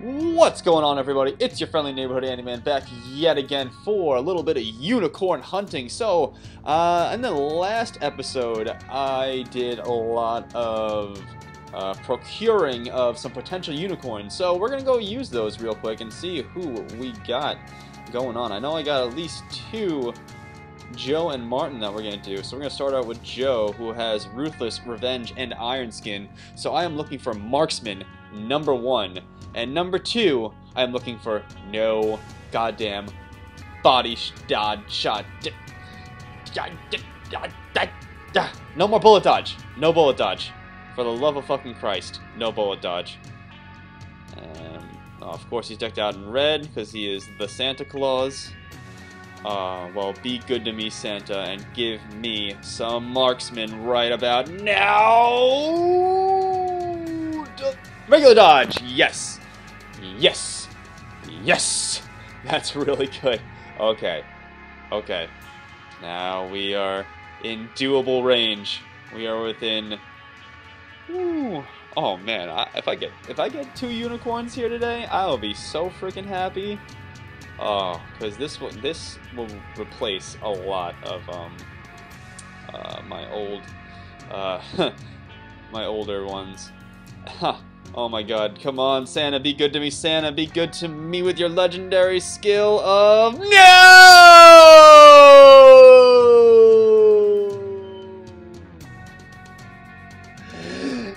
What's going on, everybody? It's your friendly neighborhood Andyman back yet again for a little bit of unicorn hunting. So, uh, in the last episode, I did a lot of uh, procuring of some potential unicorns. So, we're gonna go use those real quick and see who we got going on. I know I got at least two Joe and Martin that we're going to do. So we're going to start out with Joe, who has Ruthless, Revenge, and Iron Skin. So I am looking for Marksman, number one. And number two, I am looking for no goddamn body sh dod shot. No more bullet dodge. No bullet dodge. For the love of fucking Christ, no bullet dodge. Um, of course, he's decked out in red because he is the Santa Claus. Uh, well, be good to me, Santa, and give me some marksman right about now! Regular dodge! Yes! Yes! Yes! That's really good. Okay. Okay. Now we are in doable range. We are within... Ooh. Oh man, I, if I get if I get two unicorns here today, I'll be so freaking happy. Oh, because this will this will replace a lot of um uh, my old uh my older ones. Oh my god, come on, Santa, be good to me, Santa, be good to me with your legendary skill of No!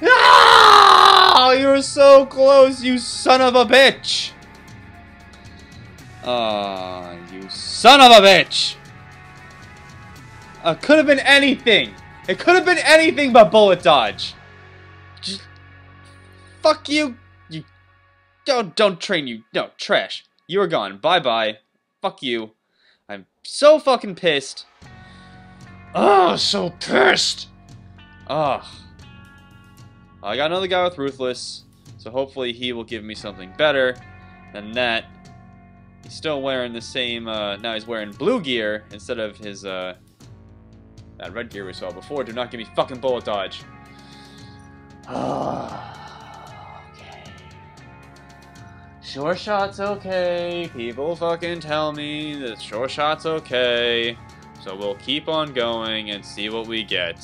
Ah! You're so close, you son of a bitch! Ah, you son of a bitch! Uh, could have been anything. It could have been anything but bullet dodge. Just, fuck you. You don't don't train you. No trash. You are gone. Bye bye. Fuck you. I'm so fucking pissed. Oh, so pissed. Ugh. I got another guy with ruthless, so hopefully he will give me something better than that. He's still wearing the same, uh, now he's wearing blue gear instead of his, uh, that red gear we saw before. Do not give me fucking bullet dodge. okay. Sure shot's okay. People fucking tell me that sure shot's okay. So we'll keep on going and see what we get.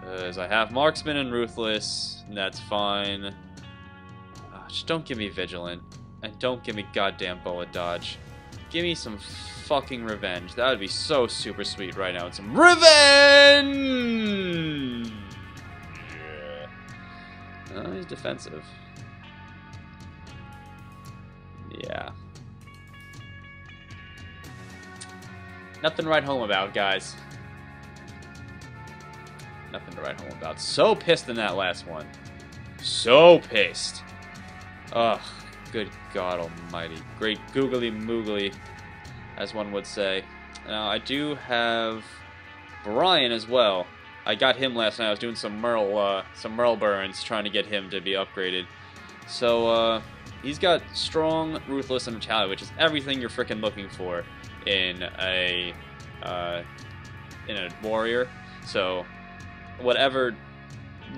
Because I have marksman and ruthless, and that's fine. Uh, just don't give me vigilant. And don't give me goddamn bullet dodge. Give me some fucking revenge. That would be so super sweet right now. Some revenge! Yeah. Oh, he's defensive. Yeah. Nothing to write home about, guys. Nothing to write home about. So pissed in that last one. So pissed. Ugh. Good God almighty. Great googly moogly, as one would say. Now, I do have Brian as well. I got him last night. I was doing some Merle, uh, some Merle burns, trying to get him to be upgraded. So, uh, he's got strong, ruthless, and brutality, which is everything you're freaking looking for in a, uh, in a warrior. So, whatever,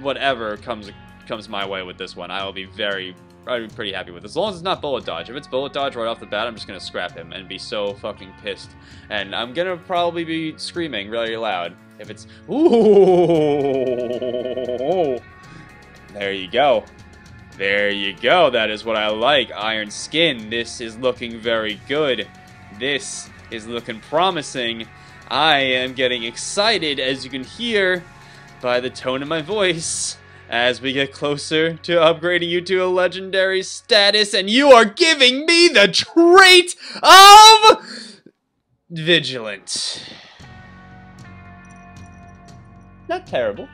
whatever comes comes my way with this one, I will be very, be pretty happy with. It. As long as it's not bullet dodge. If it's bullet dodge right off the bat, I'm just gonna scrap him and be so fucking pissed. And I'm gonna probably be screaming really loud if it's ooh. There you go. There you go. That is what I like. Iron skin. This is looking very good. This is looking promising. I am getting excited, as you can hear by the tone of my voice as we get closer to upgrading you to a legendary status, and you are giving me the trait of Vigilant. Not terrible.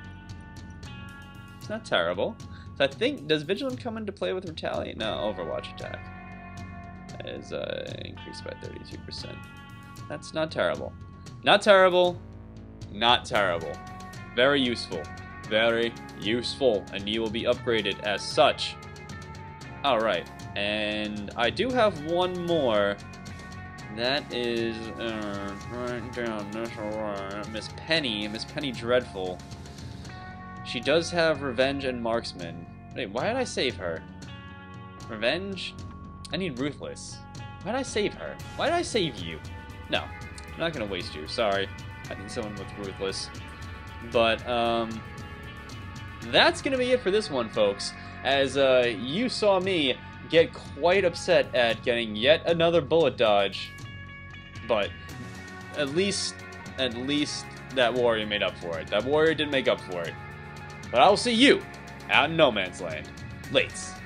It's not terrible. So I think, does Vigilant come into play with Retaliate? No, Overwatch attack. Is uh, increased by 32%. That's not terrible. Not terrible. Not terrible. Very useful very useful, and you will be upgraded as such. Alright, and I do have one more. That is, uh, right down. Miss Penny, Miss Penny Dreadful. She does have Revenge and Marksman. Wait, why did I save her? Revenge? I need Ruthless. Why did I save her? Why did I save you? No, I'm not gonna waste you. Sorry. I need someone with Ruthless. But, um... That's gonna be it for this one, folks. As, uh, you saw me get quite upset at getting yet another bullet dodge. But, at least, at least that warrior made up for it. That warrior did make up for it. But I will see you out in No Man's Land. Lates.